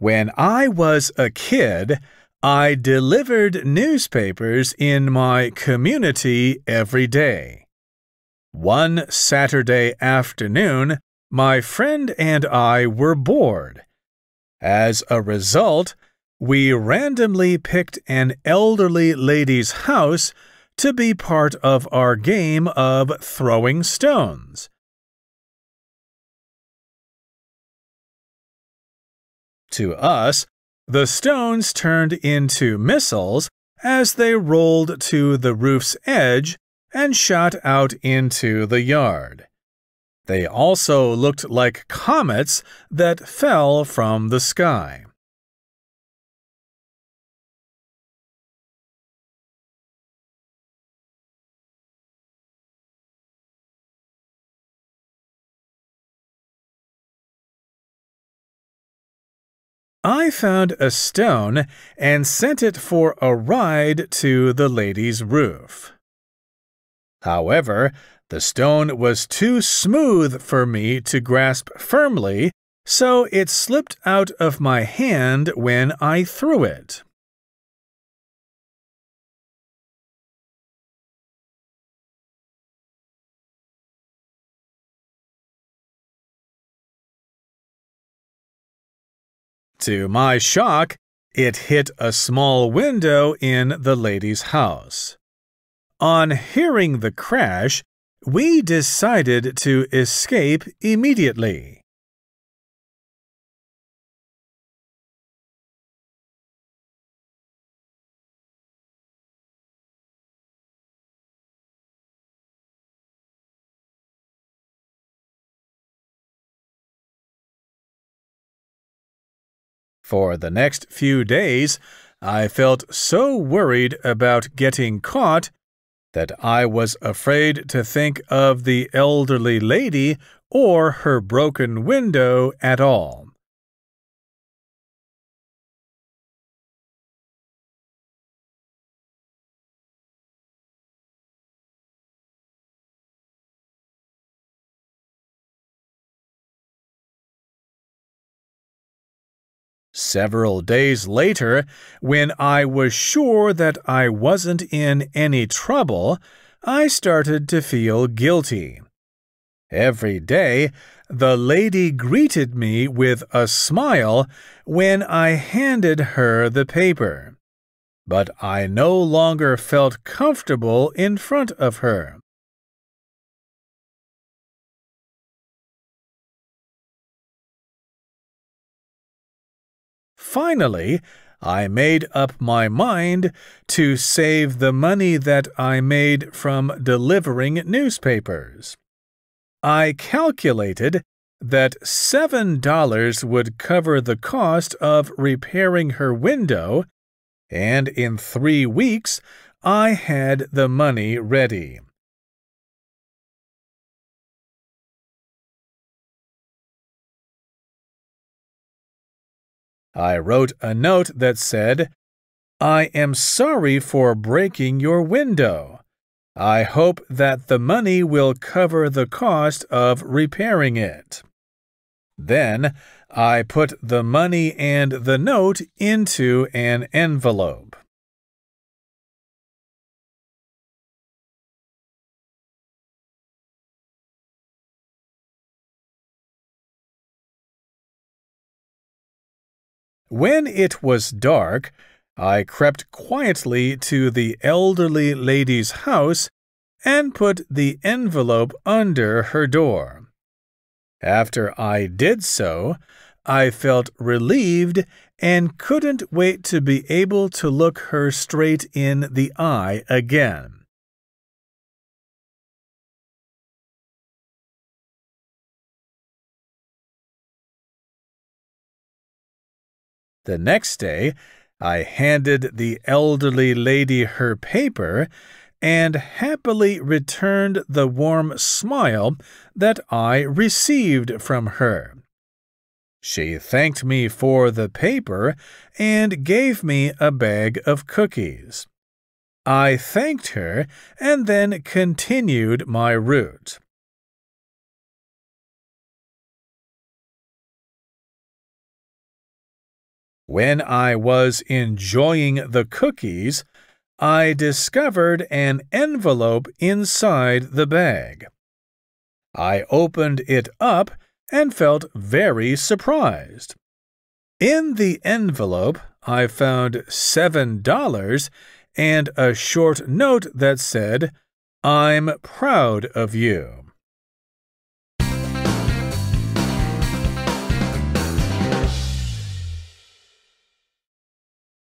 When I was a kid, I delivered newspapers in my community every day. One Saturday afternoon, my friend and I were bored. As a result, we randomly picked an elderly lady's house to be part of our game of throwing stones. To us, the stones turned into missiles as they rolled to the roof's edge and shot out into the yard. They also looked like comets that fell from the sky. I found a stone and sent it for a ride to the lady's roof. However, the stone was too smooth for me to grasp firmly, so it slipped out of my hand when I threw it. To my shock, it hit a small window in the lady's house. On hearing the crash, we decided to escape immediately. For the next few days, I felt so worried about getting caught that I was afraid to think of the elderly lady or her broken window at all. Several days later, when I was sure that I wasn't in any trouble, I started to feel guilty. Every day, the lady greeted me with a smile when I handed her the paper. But I no longer felt comfortable in front of her. Finally, I made up my mind to save the money that I made from delivering newspapers. I calculated that $7 would cover the cost of repairing her window, and in three weeks I had the money ready. I wrote a note that said, I am sorry for breaking your window. I hope that the money will cover the cost of repairing it. Then I put the money and the note into an envelope. When it was dark, I crept quietly to the elderly lady's house and put the envelope under her door. After I did so, I felt relieved and couldn't wait to be able to look her straight in the eye again. The next day, I handed the elderly lady her paper and happily returned the warm smile that I received from her. She thanked me for the paper and gave me a bag of cookies. I thanked her and then continued my route. When I was enjoying the cookies, I discovered an envelope inside the bag. I opened it up and felt very surprised. In the envelope, I found $7 and a short note that said, I'm proud of you.